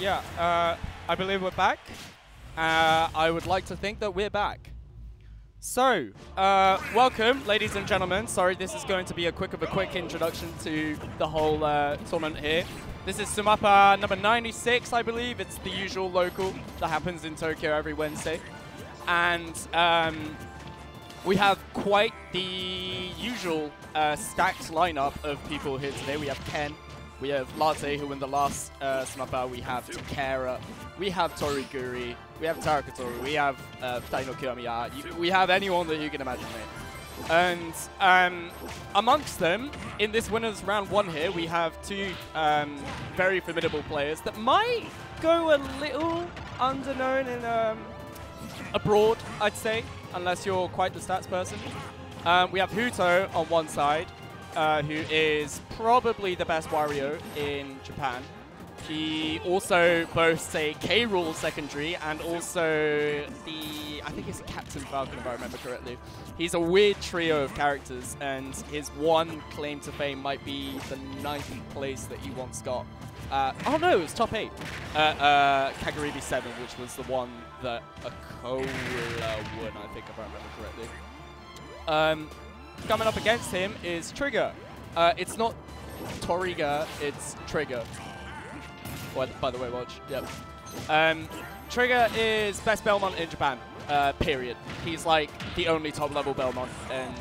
Yeah, uh, I believe we're back. Uh, I would like to think that we're back. So, uh, welcome, ladies and gentlemen. Sorry, this is going to be a quick of a quick introduction to the whole uh, tournament here. This is Sumapa number 96, I believe. It's the usual local that happens in Tokyo every Wednesday. And um, we have quite the usual uh, stacked lineup of people here today. We have Ken, we have Latte, who in the last uh, we have Takara, we have Toriguri, we have Tarakatoru, we have uh, Taino Kiyomiya, we have anyone that you can imagine. And um, amongst them, in this winners round one here, we have two um, very formidable players that might go a little underknown in um, abroad, I'd say, unless you're quite the stats person. Um, we have Huto on one side, uh, who is probably the best Wario in Japan. He also boasts a K. Rool secondary and also the, I think it's Captain Falcon if I remember correctly. He's a weird trio of characters and his one claim to fame might be the ninth place that he once got. Uh, oh no, it was top eight. Uh, uh, Kagaribi 7, which was the one that Akola won, I think if I remember correctly. Um, coming up against him is Trigger. Uh, it's not Toriga, it's Trigger. Well, by the way, watch. Yep. Um, Trigger is best Belmont in Japan. Uh, period. He's like the only top level Belmont, and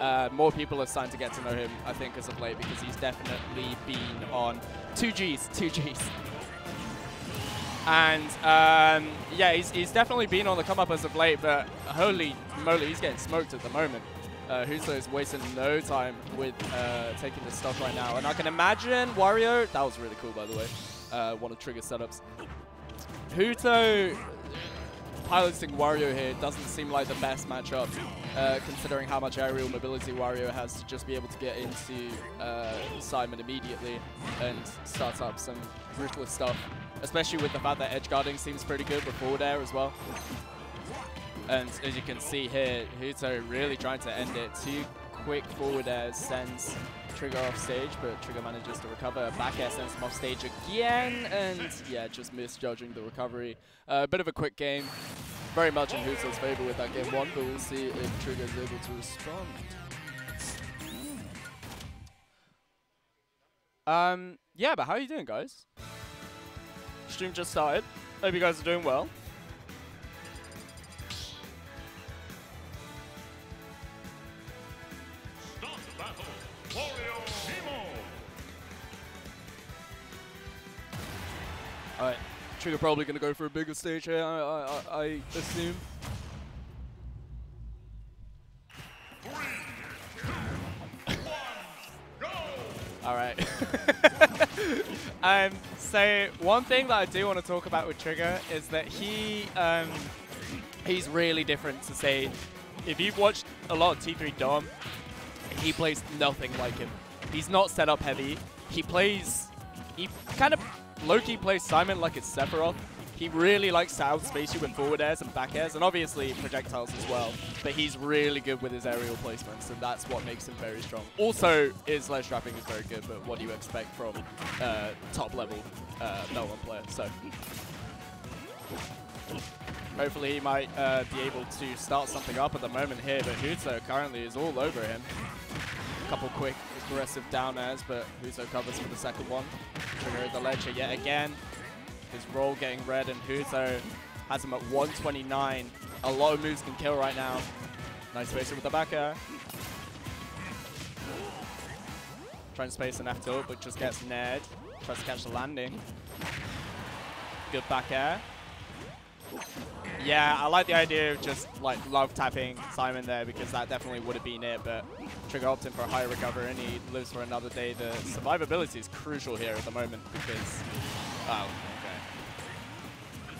uh, more people are starting to get to know him, I think, as of late, because he's definitely been on two Gs, two Gs. And um, yeah, he's, he's definitely been on the come up as of late, but holy moly, he's getting smoked at the moment. Uh, Huto is wasting no time with uh, taking this stuff right now. And I can imagine Wario, that was really cool by the way, uh, one of Trigger setups. Huto piloting Wario here doesn't seem like the best matchup, uh, considering how much aerial mobility Wario has to just be able to get into uh, Simon immediately and start up some ruthless stuff, especially with the fact that edge guarding seems pretty good with forward air as well. And as you can see here, Huto really trying to end it. Two quick forward airs sends Trigger off stage, but Trigger manages to recover. Back air sends him off stage again, and yeah, just misjudging the recovery. A uh, bit of a quick game, very much in Huto's favor with that game one, but we'll see if Trigger is able to respond. Um, yeah, but how are you doing, guys? Stream just started. Hope you guys are doing well. Alright, Trigger probably going to go for a bigger stage here, I, I, I assume. Alright. um, so one thing that I do want to talk about with Trigger is that he um, he's really different to say, if you've watched a lot of T3 Dom, he plays nothing like him. He's not set up heavy. He plays, he kind of Loki plays Simon like it's Sephiroth. He really likes to outspace you with forward airs and back airs, and obviously projectiles as well. But he's really good with his aerial placements, and that's what makes him very strong. Also, his ledge trapping is very good, but what do you expect from uh, top-level uh, Belmont player? So, hopefully he might uh, be able to start something up at the moment here, but Huto currently is all over him. A couple quick aggressive down airs, but Huto covers for the second one. At the ledger yet again. His roll getting red, and Huto has him at 129. A lot of moves can kill right now. Nice spacer with the back air. Trying to space an F tilt, but just gets nared. Tries to catch the landing. Good back air. Yeah, I like the idea of just like love tapping Simon there because that definitely would have been it, but Trigger opting for a higher recovery and he lives for another day. The survivability is crucial here at the moment because, oh,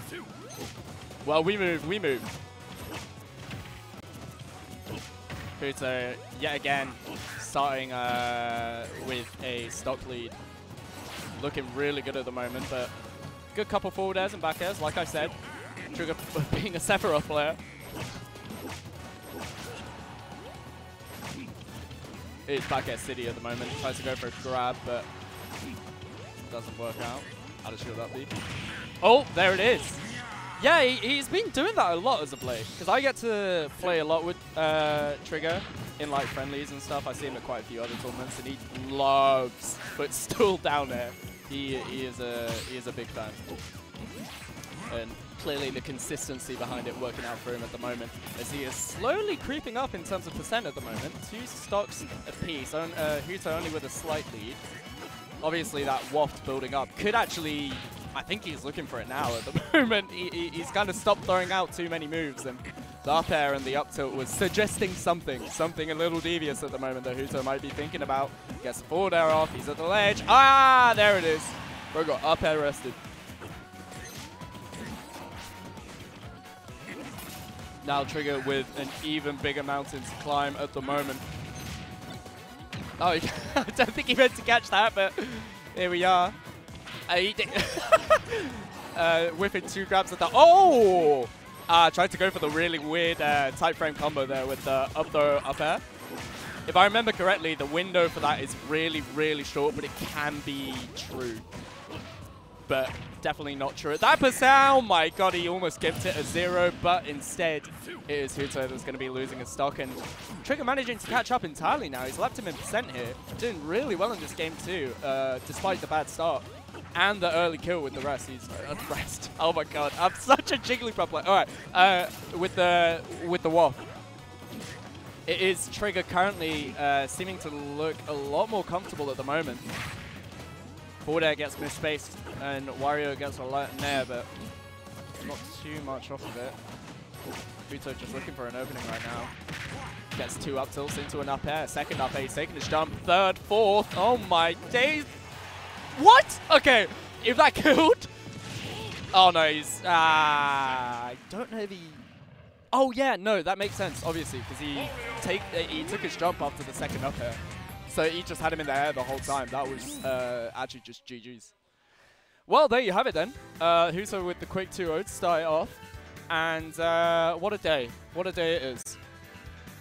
okay. Well, we move, we move. Huto, yet again, starting uh, with a stock lead. Looking really good at the moment, but good couple forward airs and back airs, like I said. Trigger being a Sephiroth player. It's back at City at the moment. Tries to go for a grab, but doesn't work out. How does shield up be? Oh, there it is. Yeah, he, he's been doing that a lot as a late. Because I get to play a lot with uh, Trigger in like friendlies and stuff. I see him at quite a few other tournaments, and he loves footstool down there. He he is a he is a big fan. And clearly the consistency behind it working out for him at the moment, as he is slowly creeping up in terms of percent at the moment. Two stocks apiece. Uh, Huto only with a slight lead. Obviously, that waft building up could actually I think he's looking for it now at the moment. He, he, he's kind of stopped throwing out too many moves, and the up air and the up tilt was suggesting something, something a little devious at the moment that Huto might be thinking about. Gets the forward air off, he's at the ledge. Ah, there it is. Bro got up air rested. Now Trigger with an even bigger mountain to climb at the moment. Oh, I don't think he meant to catch that, but here we are. Uh, uh, whipping two grabs at the. Oh! Uh, tried to go for the really weird uh, type frame combo there with the up throw up air. If I remember correctly, the window for that is really, really short, but it can be true. But definitely not true. That oh my god, he almost gives it a zero, but instead it is Huto that's going to be losing his stock. And Trigger managing to catch up entirely now. He's left him in percent here. Doing really well in this game too, uh, despite the bad start and the early kill with the rest. He's uh, rest. Oh my god, I'm such a Jigglypuff player. All right, uh, with the with the wall. It is Trigger currently uh, seeming to look a lot more comfortable at the moment. Forward air gets misspaced, and Wario gets a in there, but not too much off of it. Huto just looking for an opening right now. Gets two up tilts into an up air. Second up air, taking his jump. Third, fourth. Oh my days. What? Okay, if that killed... Oh no, he's... Ah, I don't know if he... Oh yeah, no, that makes sense, obviously, because he take uh, he took his jump after the second up air. So he just had him in the air the whole time. That was uh, actually just GG's. Well, there you have it then. Uh, Huto with the quick 2-0 to start it off. And uh, what a day. What a day it is.